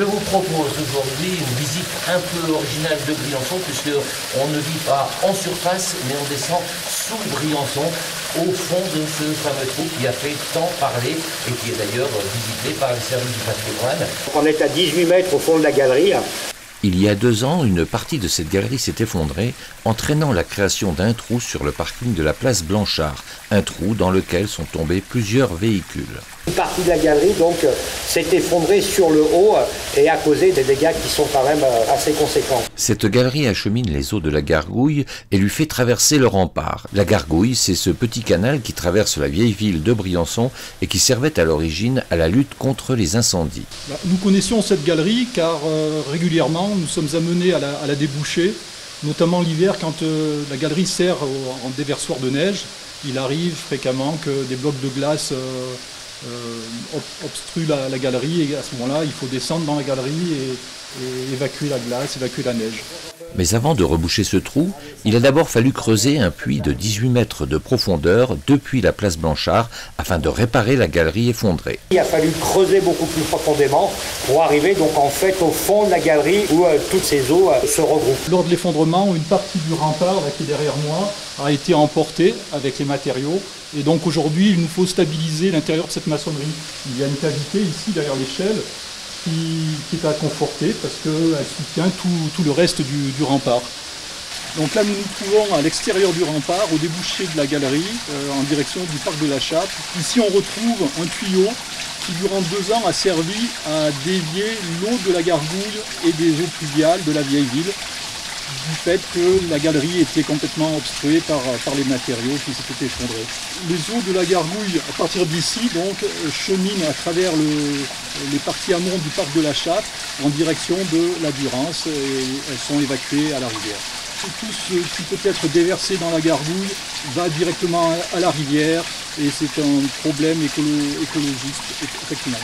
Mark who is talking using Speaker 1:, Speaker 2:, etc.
Speaker 1: Je vous propose aujourd'hui une visite un peu originale de Briançon, puisque on ne vit pas en surface, mais on descend sous Briançon, au fond de ce fameux trou qui a fait tant parler et qui est d'ailleurs visité par les services du patrimoine.
Speaker 2: On est à 18 mètres au fond de la galerie.
Speaker 3: Il y a deux ans, une partie de cette galerie s'est effondrée, entraînant la création d'un trou sur le parking de la place Blanchard, un trou dans lequel sont tombés plusieurs véhicules.
Speaker 2: Une partie de la galerie donc s'est effondrée sur le haut et a causé des dégâts qui sont quand même euh, assez conséquents.
Speaker 3: Cette galerie achemine les eaux de la Gargouille et lui fait traverser le rempart. La Gargouille, c'est ce petit canal qui traverse la vieille ville de Briançon et qui servait à l'origine à la lutte contre les incendies.
Speaker 4: Bah, nous connaissions cette galerie car euh, régulièrement nous sommes amenés à la, déboucher, notamment l'hiver quand euh, la galerie sert en déversoir de neige. Il arrive fréquemment que des blocs de glace euh, obstrue la, galerie et à ce moment-là, il faut descendre dans la galerie et évacuer la glace, évacuer la neige.
Speaker 3: Mais avant de reboucher ce trou, il a d'abord fallu creuser un puits de 18 mètres de profondeur depuis la place Blanchard afin de réparer la galerie effondrée.
Speaker 2: Il a fallu creuser beaucoup plus profondément pour arriver donc en fait au fond de la galerie où euh, toutes ces eaux euh, se regroupent.
Speaker 4: Lors de l'effondrement, une partie du rempart qui est derrière moi a été emportée avec les matériaux et donc aujourd'hui il nous faut stabiliser l'intérieur de cette maçonnerie. Il y a une cavité ici derrière l'échelle qui, est à conforter parce qu'elle soutient tout, le reste du, rempart. Donc là, nous nous trouvons à l'extérieur du rempart, au débouché de la galerie, euh, en direction du parc de la Chape. Ici, on retrouve un tuyau qui, durant deux ans, a servi à dévier l'eau de la gargouille et des eaux pluviales de la vieille ville du fait que la galerie était complètement obstruée par, les matériaux qui s'étaient effondrés. Les eaux de la gargouille, à partir d'ici, donc, cheminent à travers les parties amont du parc de la Chatte en direction de la Durance et elles sont évacuées à la rivière. Tout ce qui peut être déversé dans la gargouille va directement à la rivière et c'est un problème écolo écologiste, effectivement.